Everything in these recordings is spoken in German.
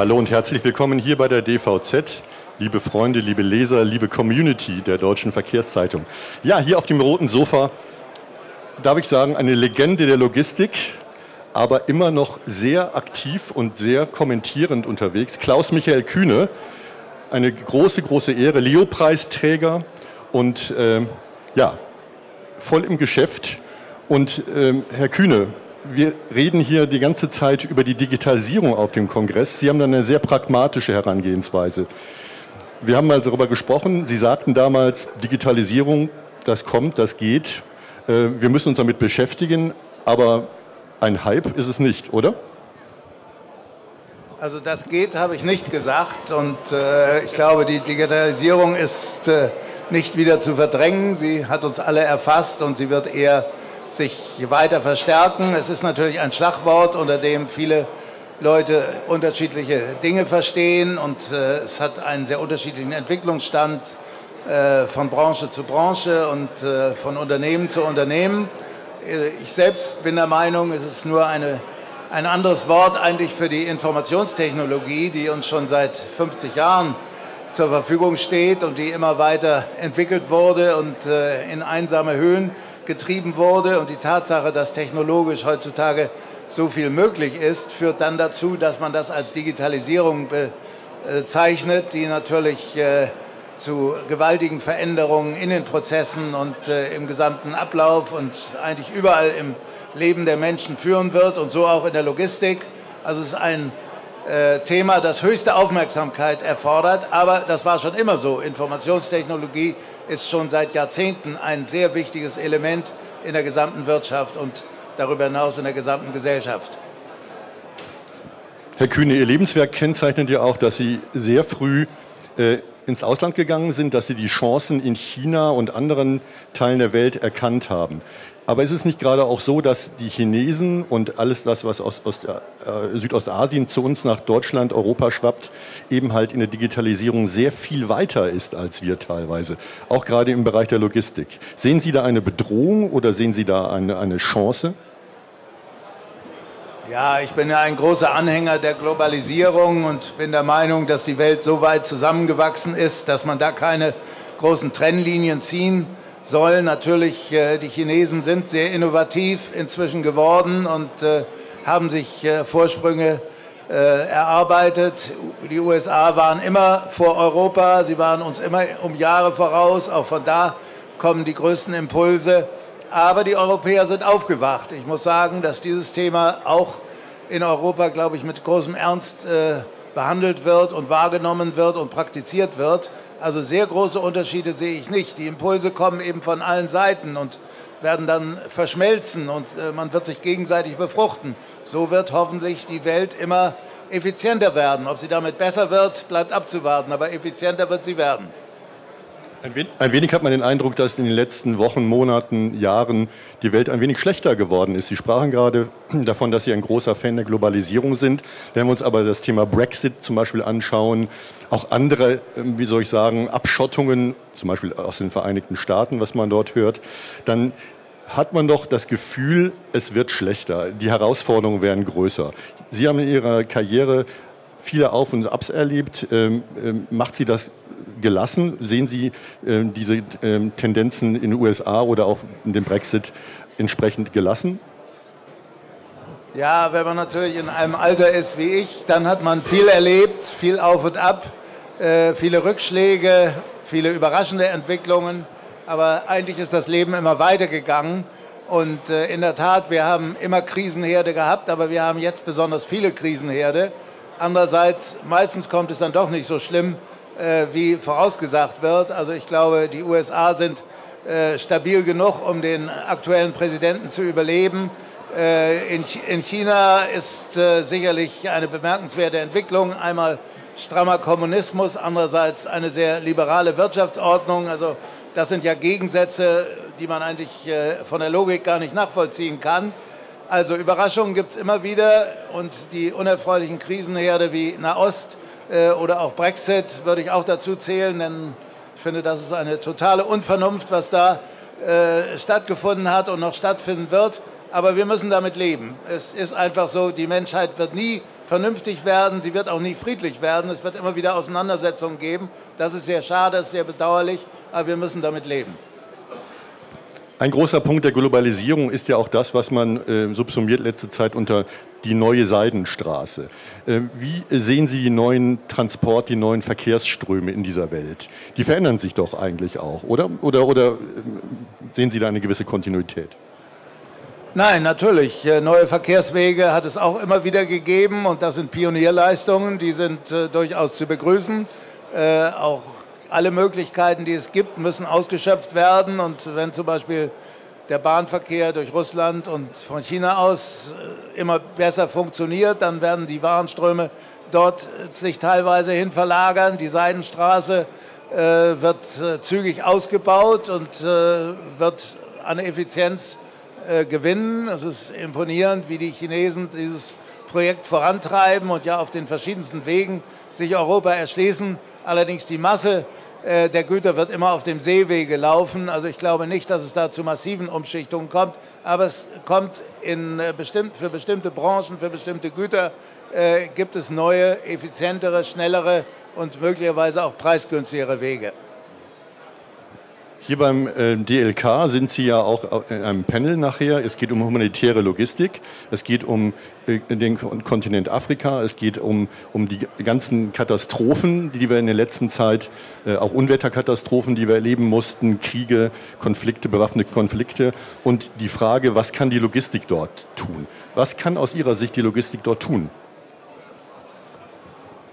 Hallo und herzlich willkommen hier bei der DVZ. Liebe Freunde, liebe Leser, liebe Community der Deutschen Verkehrszeitung. Ja, hier auf dem roten Sofa darf ich sagen, eine Legende der Logistik, aber immer noch sehr aktiv und sehr kommentierend unterwegs. Klaus Michael Kühne, eine große, große Ehre, Leo-Preisträger und äh, ja, voll im Geschäft. Und äh, Herr Kühne, wir reden hier die ganze Zeit über die Digitalisierung auf dem Kongress. Sie haben da eine sehr pragmatische Herangehensweise. Wir haben mal darüber gesprochen. Sie sagten damals, Digitalisierung, das kommt, das geht. Äh, wir müssen uns damit beschäftigen, aber ein Hype ist es nicht, oder? Also das geht, habe ich nicht gesagt. Und äh, ich glaube, die Digitalisierung ist äh, nicht wieder zu verdrängen. Sie hat uns alle erfasst und sie wird eher sich weiter verstärken. Es ist natürlich ein Schlagwort, unter dem viele Leute unterschiedliche Dinge verstehen und äh, es hat einen sehr unterschiedlichen Entwicklungsstand äh, von Branche zu Branche und äh, von Unternehmen zu Unternehmen. Äh, ich selbst bin der Meinung, es ist nur eine, ein anderes Wort eigentlich für die Informationstechnologie, die uns schon seit 50 Jahren zur Verfügung steht und die immer weiter entwickelt wurde und äh, in einsame Höhen getrieben wurde. Und die Tatsache, dass technologisch heutzutage so viel möglich ist, führt dann dazu, dass man das als Digitalisierung bezeichnet, die natürlich äh, zu gewaltigen Veränderungen in den Prozessen und äh, im gesamten Ablauf und eigentlich überall im Leben der Menschen führen wird und so auch in der Logistik. Also es ist ein äh, Thema, das höchste Aufmerksamkeit erfordert, aber das war schon immer so. Informationstechnologie ist schon seit Jahrzehnten ein sehr wichtiges Element in der gesamten Wirtschaft und darüber hinaus in der gesamten Gesellschaft. Herr Kühne, Ihr Lebenswerk kennzeichnet ja auch, dass Sie sehr früh äh, ins Ausland gegangen sind, dass Sie die Chancen in China und anderen Teilen der Welt erkannt haben. Aber ist es nicht gerade auch so, dass die Chinesen und alles das, was aus, aus äh, Südostasien zu uns nach Deutschland, Europa schwappt, eben halt in der Digitalisierung sehr viel weiter ist als wir teilweise, auch gerade im Bereich der Logistik. Sehen Sie da eine Bedrohung oder sehen Sie da eine, eine Chance? Ja, ich bin ja ein großer Anhänger der Globalisierung und bin der Meinung, dass die Welt so weit zusammengewachsen ist, dass man da keine großen Trennlinien ziehen kann soll. Natürlich, äh, die Chinesen sind sehr innovativ inzwischen geworden und äh, haben sich äh, Vorsprünge erarbeitet. Die USA waren immer vor Europa, sie waren uns immer um Jahre voraus. Auch von da kommen die größten Impulse. Aber die Europäer sind aufgewacht. Ich muss sagen, dass dieses Thema auch in Europa, glaube ich, mit großem Ernst behandelt wird und wahrgenommen wird und praktiziert wird. Also sehr große Unterschiede sehe ich nicht. Die Impulse kommen eben von allen Seiten und werden dann verschmelzen und äh, man wird sich gegenseitig befruchten. So wird hoffentlich die Welt immer effizienter werden. Ob sie damit besser wird, bleibt abzuwarten, aber effizienter wird sie werden. Ein wenig hat man den Eindruck, dass in den letzten Wochen, Monaten, Jahren die Welt ein wenig schlechter geworden ist. Sie sprachen gerade davon, dass Sie ein großer Fan der Globalisierung sind. Wenn wir uns aber das Thema Brexit zum Beispiel anschauen, auch andere, ähm, wie soll ich sagen, Abschottungen, zum Beispiel aus den Vereinigten Staaten, was man dort hört, dann hat man doch das Gefühl, es wird schlechter. Die Herausforderungen werden größer. Sie haben in Ihrer Karriere viele Auf- und Abs erlebt. Ähm, ähm, macht Sie das gelassen? Sehen Sie ähm, diese ähm, Tendenzen in den USA oder auch in dem Brexit entsprechend gelassen? Ja, wenn man natürlich in einem Alter ist wie ich, dann hat man viel erlebt, viel auf und ab, äh, viele Rückschläge, viele überraschende Entwicklungen. Aber eigentlich ist das Leben immer weitergegangen. Und äh, in der Tat, wir haben immer Krisenherde gehabt, aber wir haben jetzt besonders viele Krisenherde. Andererseits, meistens kommt es dann doch nicht so schlimm, wie vorausgesagt wird. Also ich glaube, die USA sind äh, stabil genug, um den aktuellen Präsidenten zu überleben. Äh, in China ist sicherlich eine bemerkenswerte Entwicklung. Einmal strammer Kommunismus, andererseits eine sehr liberale Wirtschaftsordnung. Also das sind ja Gegensätze, die man eigentlich von der Logik gar nicht nachvollziehen kann. Also Überraschungen gibt es immer wieder und die unerfreulichen Krisenherde wie Nahost äh, oder auch Brexit würde ich auch dazu zählen, denn ich finde, das ist eine totale Unvernunft, was da äh, stattgefunden hat und noch stattfinden wird. aber wir müssen damit leben. Es ist einfach so, die Menschheit wird nie vernünftig werden, sie wird auch nie friedlich werden. Es wird immer wieder Auseinandersetzungen geben. Das ist sehr schade, das ist sehr bedauerlich, aber wir müssen damit leben. Ein großer Punkt der Globalisierung ist ja auch das, was man äh, subsumiert letzte Zeit unter die neue Seidenstraße. Äh, wie sehen Sie die neuen Transport, die neuen Verkehrsströme in dieser Welt? Die verändern sich doch eigentlich auch, oder? Oder, oder äh, sehen Sie da eine gewisse Kontinuität? Nein, natürlich. Äh, neue Verkehrswege hat es auch immer wieder gegeben und das sind Pionierleistungen, die sind äh, durchaus zu begrüßen. Äh, auch alle Möglichkeiten, die es gibt, müssen ausgeschöpft werden. Und wenn zum Beispiel der Bahnverkehr durch Russland und von China aus äh, immer besser funktioniert, dann werden die Warenströme dort äh, sich teilweise hin verlagern. Die Seidenstraße äh, wird äh, zügig ausgebaut und äh, wird an Effizienz gewinnen. Es ist imponierend, wie die Chinesen dieses Projekt vorantreiben und ja auf den verschiedensten Wegen sich Europa erschließen. Allerdings die Masse äh, der Güter wird immer auf dem Seewege laufen. Also ich glaube nicht, dass es da zu massiven Umschichtungen kommt. Aber es kommt in äh, bestimmt, für bestimmte Branchen, für bestimmte Güter äh, gibt es neue, effizientere, schnellere und möglicherweise auch preisgünstigere Wege. Hier beim äh, DLK sind Sie ja auch in einem Panel nachher. Es geht um humanitäre Logistik, es geht um äh, den Kontinent Afrika, es geht um, um die ganzen Katastrophen, die wir in der letzten Zeit, äh, auch Unwetterkatastrophen, die wir erleben mussten, Kriege, Konflikte, bewaffnete Konflikte und die Frage, was kann die Logistik dort tun? Was kann aus Ihrer Sicht die Logistik dort tun?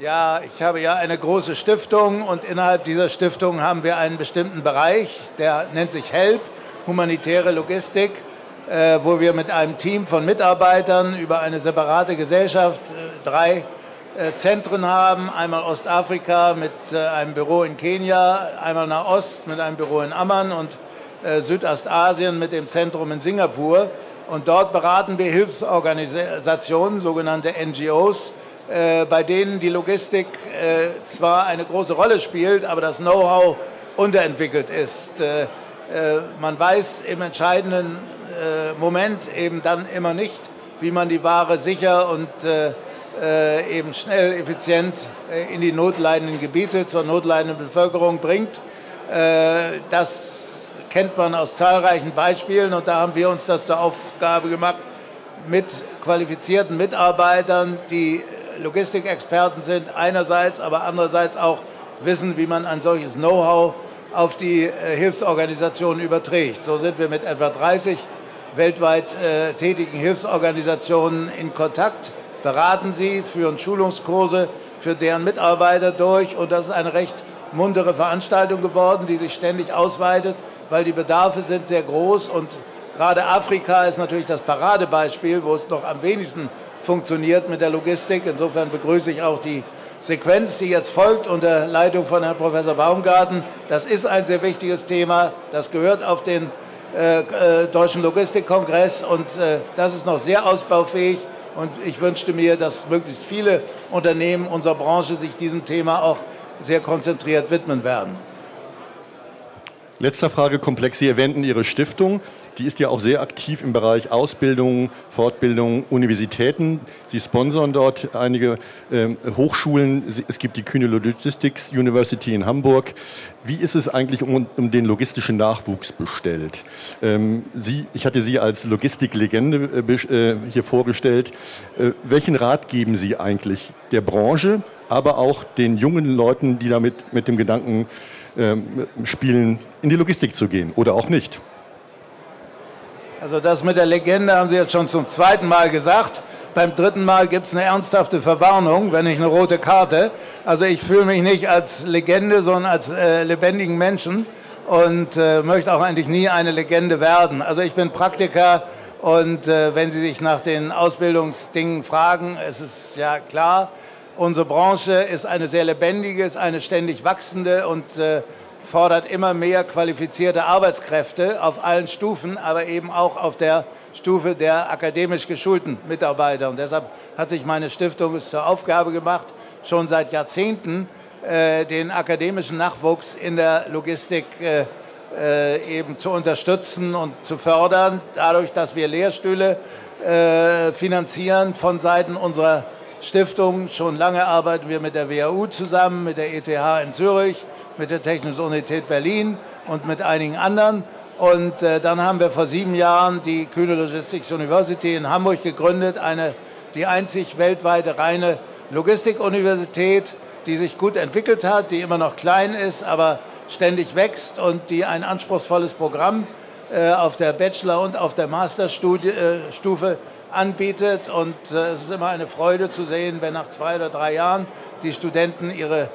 Ja, ich habe ja eine große Stiftung und innerhalb dieser Stiftung haben wir einen bestimmten Bereich, der nennt sich HELP, humanitäre Logistik, äh, wo wir mit einem Team von Mitarbeitern über eine separate Gesellschaft äh, drei äh, Zentren haben. Einmal Ostafrika mit einem Büro in Kenia, einmal Nahost mit einem Büro in Amman und Südostasien mit dem Zentrum in Singapur. Und dort beraten wir Hilfsorganisationen, sogenannte NGOs, bei denen die Logistik äh, zwar eine große Rolle spielt, aber das Know-how unterentwickelt ist. Äh, man weiß im entscheidenden Moment eben dann immer nicht, wie man die Ware sicher und eben schnell, effizient in die notleidenden Gebiete zur notleidenden Bevölkerung bringt. Das kennt man aus zahlreichen Beispielen und da haben wir uns das zur Aufgabe gemacht, mit qualifizierten Mitarbeitern, die Logistikexperten sind einerseits, aber andererseits auch wissen, wie man ein solches Know-how auf die äh, Hilfsorganisationen überträgt. So sind wir mit etwa 30 weltweit äh, tätigen Hilfsorganisationen in Kontakt, beraten sie, führen Schulungskurse für deren Mitarbeiter durch und das ist eine recht muntere Veranstaltung geworden, die sich ständig ausweitet, weil die Bedarfe sind sehr groß und gerade Afrika ist natürlich das Paradebeispiel, wo es noch am wenigsten funktioniert mit der Logistik. Insofern begrüße ich auch die Sequenz, die jetzt folgt unter Leitung von Herrn Professor Baumgarten. Das ist ein sehr wichtiges Thema. Das gehört auf den äh, äh, Deutschen Logistikkongress und äh, das ist noch sehr ausbaufähig. Und ich wünschte mir, dass möglichst viele Unternehmen unserer Branche sich diesem Thema auch sehr konzentriert widmen werden. Letzter Fragekomplex. Sie erwähnten Ihre Stiftung. Die ist ja auch sehr aktiv im Bereich Ausbildung, Fortbildung, Universitäten. Sie sponsern dort einige ähm, Hochschulen. Es gibt die Kühne Logistics University in Hamburg. Wie ist es eigentlich um, um den logistischen Nachwuchs bestellt? Ähm, Sie, ich hatte Sie als Logistiklegende äh, äh, hier vorgestellt. Äh, welchen Rat geben Sie eigentlich der Branche, aber auch den jungen Leuten, die damit mit dem Gedanken spielen, in die Logistik zu gehen oder auch nicht. Also das mit der Legende haben Sie jetzt schon zum zweiten Mal gesagt. Beim dritten Mal gibt es eine ernsthafte Verwarnung, wenn nicht eine rote Karte. Also ich fühle mich nicht als Legende, sondern als äh, lebendigen Menschen und äh, möchte auch eigentlich nie eine Legende werden. Also ich bin Praktiker und äh, wenn Sie sich nach den Ausbildungsdingen fragen, es ist ja klar, Unsere Branche ist eine sehr lebendige, ist eine ständig wachsende und äh, fordert immer mehr qualifizierte Arbeitskräfte auf allen Stufen, aber eben auch auf der Stufe der akademisch geschulten Mitarbeiter. Und deshalb hat sich meine Stiftung es zur Aufgabe gemacht, schon seit Jahrzehnten äh, den akademischen Nachwuchs in der Logistik äh, eben zu unterstützen und zu fördern, dadurch, dass wir Lehrstühle finanzieren von Seiten unserer Stiftung. Schon lange arbeiten wir mit der WHU zusammen, mit der ETH in Zürich, mit der Technischen Universität Berlin und mit einigen anderen. Und äh, dann haben wir vor sieben Jahren die Kühne Logistics University in Hamburg gegründet, eine, die einzig weltweite reine Logistikuniversität, die sich gut entwickelt hat, die immer noch klein ist, aber ständig wächst und die ein anspruchsvolles Programm äh, auf der Bachelor- und auf der Masterstufe äh, anbietet. Und äh, es ist immer eine Freude zu sehen, wenn nach zwei oder drei Jahren die Studenten ihre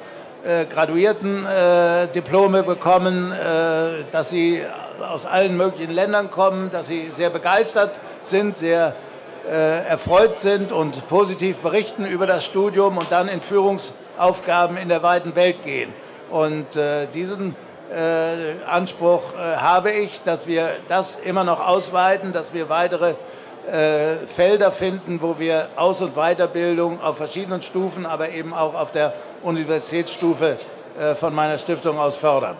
äh, graduierten äh, Diplome bekommen, äh, dass sie aus allen möglichen Ländern kommen, dass sie sehr begeistert sind, sehr äh, erfreut sind und positiv berichten über das Studium und dann in Führungsaufgaben in der weiten Welt gehen. Und äh, diesen äh, Anspruch habe ich, dass wir das immer noch ausweiten, dass wir weitere Felder finden, wo wir Aus- und Weiterbildung auf verschiedenen Stufen, aber eben auch auf der Universitätsstufe von meiner Stiftung aus fördern.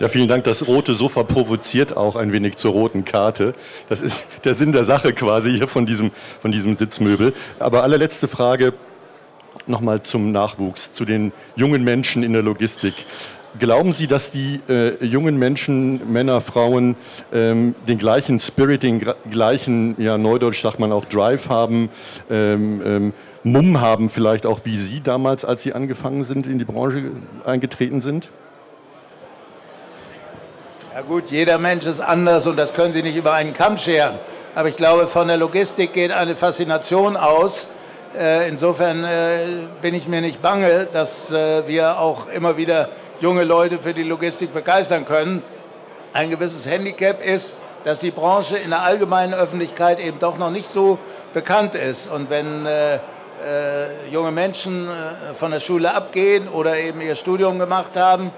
Ja, vielen Dank. Das rote Sofa provoziert auch ein wenig zur roten Karte. Das ist der Sinn der Sache quasi hier von diesem, von diesem Sitzmöbel. Aber allerletzte Frage nochmal zum Nachwuchs, zu den jungen Menschen in der Logistik. Glauben Sie, dass die äh, jungen Menschen, Männer, Frauen, ähm, den gleichen Spirit, den gleichen, ja, neudeutsch sagt man auch Drive haben, ähm, ähm, Mumm haben vielleicht auch wie Sie damals, als Sie angefangen sind, in die Branche eingetreten sind? Ja gut, jeder Mensch ist anders und das können Sie nicht über einen Kamm scheren. Aber ich glaube, von der Logistik geht eine Faszination aus. Äh, insofern äh, bin ich mir nicht bange, dass äh, wir auch immer wieder junge Leute für die Logistik begeistern können. Ein gewisses Handicap ist, dass die Branche in der allgemeinen Öffentlichkeit eben doch noch nicht so bekannt ist. Und wenn äh, äh, junge Menschen äh, von der Schule abgehen oder eben ihr Studium gemacht haben,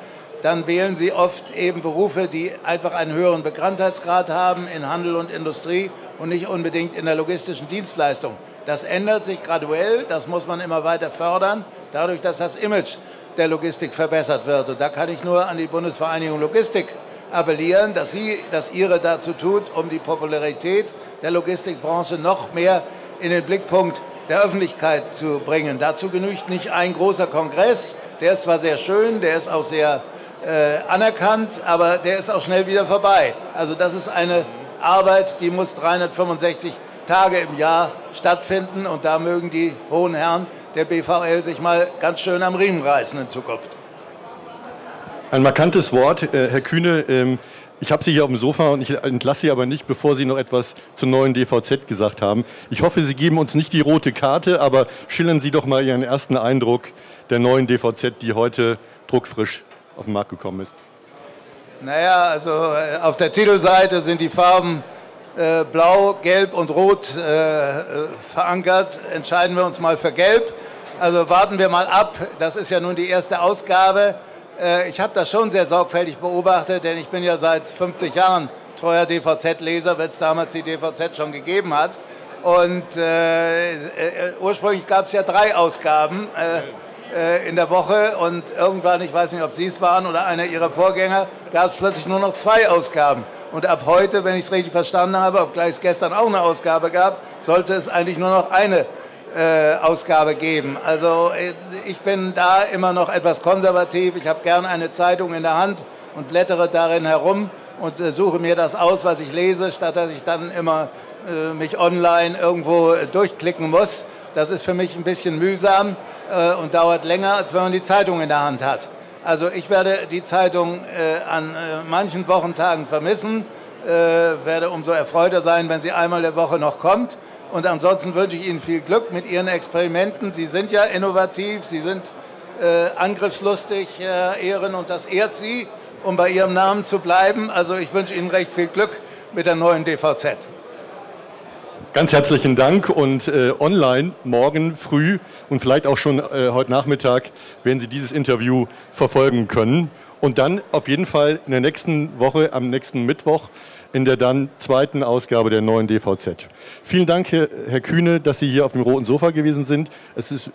dann wählen sie oft eben Berufe, die einfach einen höheren Bekanntheitsgrad haben in Handel und Industrie und nicht unbedingt in der logistischen Dienstleistung. Das ändert sich graduell, das muss man immer weiter fördern, dadurch, dass das Image der Logistik verbessert wird. Und da kann ich nur an die Bundesvereinigung Logistik appellieren, dass sie das ihre dazu tut, um die Popularität der Logistikbranche noch mehr in den Blickpunkt der Öffentlichkeit zu bringen. Dazu genügt nicht ein großer Kongress, der ist zwar sehr schön, der ist auch sehr äh, anerkannt, aber der ist auch schnell wieder vorbei. Also das ist eine Arbeit, die muss 365 Tage im Jahr stattfinden und da mögen die hohen Herren der BVL sich mal ganz schön am Riemen reißen in Zukunft. Ein markantes Wort, äh, Herr Kühne. Ähm, ich habe Sie hier auf dem Sofa und ich entlasse Sie aber nicht, bevor Sie noch etwas zum neuen DVZ gesagt haben. Ich hoffe, Sie geben uns nicht die rote Karte, aber schildern Sie doch mal Ihren ersten Eindruck der neuen DVZ, die heute druckfrisch auf den Markt gekommen ist? Naja, also äh, auf der Titelseite sind die Farben äh, Blau, Gelb und Rot äh, äh, verankert. Entscheiden wir uns mal für Gelb. Also warten wir mal ab. Das ist ja nun die erste Ausgabe. Äh, ich habe das schon sehr sorgfältig beobachtet, denn ich bin ja seit 50 Jahren treuer DVZ-Leser, weil es damals die DVZ schon gegeben hat. Und äh, ursprünglich gab es ja drei Ausgaben äh, in der Woche und irgendwann, ich weiß nicht, ob Sie es waren oder einer Ihrer Vorgänger, gab es plötzlich nur noch zwei Ausgaben. Und ab heute, wenn ich es richtig verstanden habe, obgleich es gestern auch eine Ausgabe gab, sollte es eigentlich nur noch eine äh, Ausgabe geben. Also äh, ich bin da immer noch etwas konservativ. Ich habe gern eine Zeitung in der Hand und blättere darin herum und äh, suche mir das aus, was ich lese, statt dass ich dann immer äh, mich online irgendwo durchklicken muss. Das ist für mich ein bisschen mühsam äh, und dauert länger, als wenn man die Zeitung in der Hand hat. Also ich werde die Zeitung äh, an äh, manchen Wochentagen vermissen, äh, werde umso erfreuter sein, wenn sie einmal der Woche noch kommt. Und ansonsten wünsche ich Ihnen viel Glück mit Ihren Experimenten. Sie sind ja innovativ, Sie sind äh, angriffslustig, Herr Ehren, und das ehrt Sie, um bei Ihrem Namen zu bleiben. Also ich wünsche Ihnen recht viel Glück mit der neuen DVZ. Ganz herzlichen Dank und äh, online morgen früh und vielleicht auch schon äh, heute Nachmittag werden Sie dieses Interview verfolgen können. Und dann auf jeden Fall in der nächsten Woche, am nächsten Mittwoch, in der dann zweiten Ausgabe der neuen DVZ. Vielen Dank, Herr, Kühne, dass Sie hier auf dem roten Sofa gewesen sind. Es ist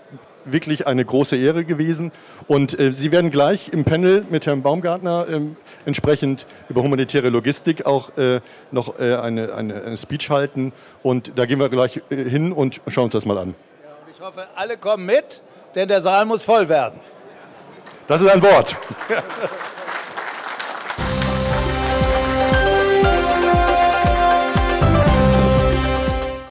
wirklich eine große Ehre gewesen. Und äh, Sie werden gleich im Panel mit Herrn Baumgartner äh, entsprechend über humanitäre Logistik auch äh, noch äh, eine, eine, eine, Speech halten. Und da gehen wir gleich äh, hin und schauen uns das mal an. Ja, ich hoffe, alle kommen mit, denn der Saal muss voll werden. Das ist ein Wort.